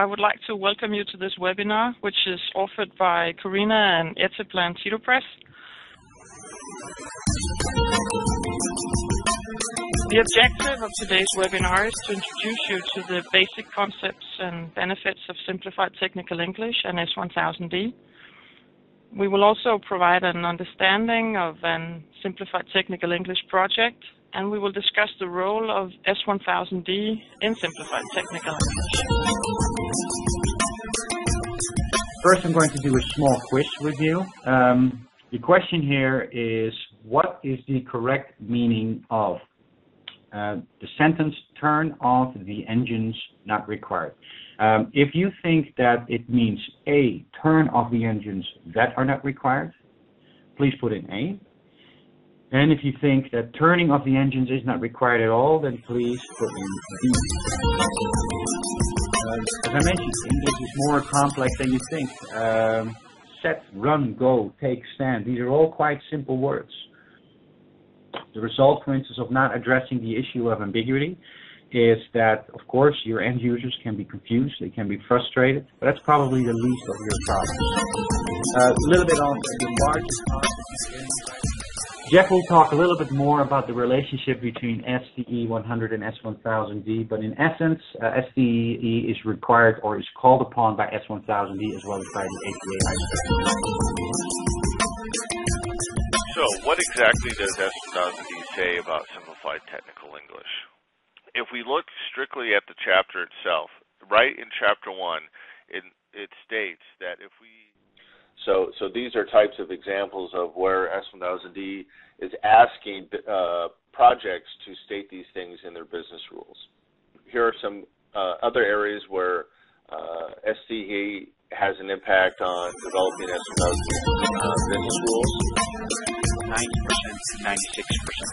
I would like to welcome you to this webinar, which is offered by CORENA and Etteplan Press. The objective of today's webinar is to introduce you to the basic concepts and benefits of Simplified Technical English and S1000D. We will also provide an understanding of an Simplified Technical English project, and we will discuss the role of S1000D in Simplified Technical English. First, I'm going to do a small quiz with you. Um, the question here is, what is the correct meaning of uh, the sentence turn off the engines not required. Um, if you think that it means A, turn off the engines that are not required, please put in A. And if you think that turning off the engines is not required at all, then please put in B. As I mentioned, English is more complex than you think. Um, set, run, go, take, stand. These are all quite simple words. The result, for instance, of not addressing the issue of ambiguity is that, of course, your end users can be confused, they can be frustrated, but that's probably the least of your problems. Uh, a little bit on the largest. Jeff will talk a little bit more about the relationship between STE 100 and S1000D, but in essence, uh, STE is required or is called upon by S1000D as well as by the APA so, what exactly does S1000D say about simplified technical English? If we look strictly at the chapter itself, right in chapter one, it, it states that if we so, so these are types of examples of where S1000D is asking uh, projects to state these things in their business rules. Here are some uh, other areas where uh, STE has an impact on developing S1000D uh, business rules. 90% to 96%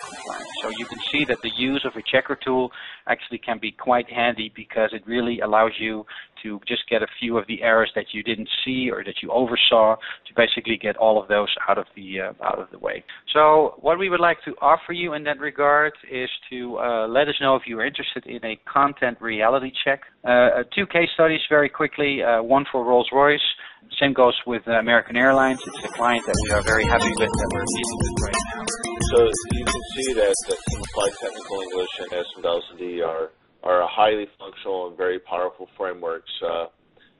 compliant. So you can see that the use of a checker tool actually can be quite handy because it really allows you to just get a few of the errors that you didn't see or that you oversaw to basically get all of those out of the uh, out of the way. So what we would like to offer you in that regard is to uh, let us know if you are interested in a content reality check. Uh, uh two case studies very quickly, uh, one for Rolls-Royce same goes with uh, American Airlines. It's a client that we are very happy with that we're dealing with right now. So you can see that, the applied Technical English and S1000D are, are highly functional and very powerful frameworks uh,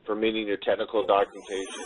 for meeting your technical documentation.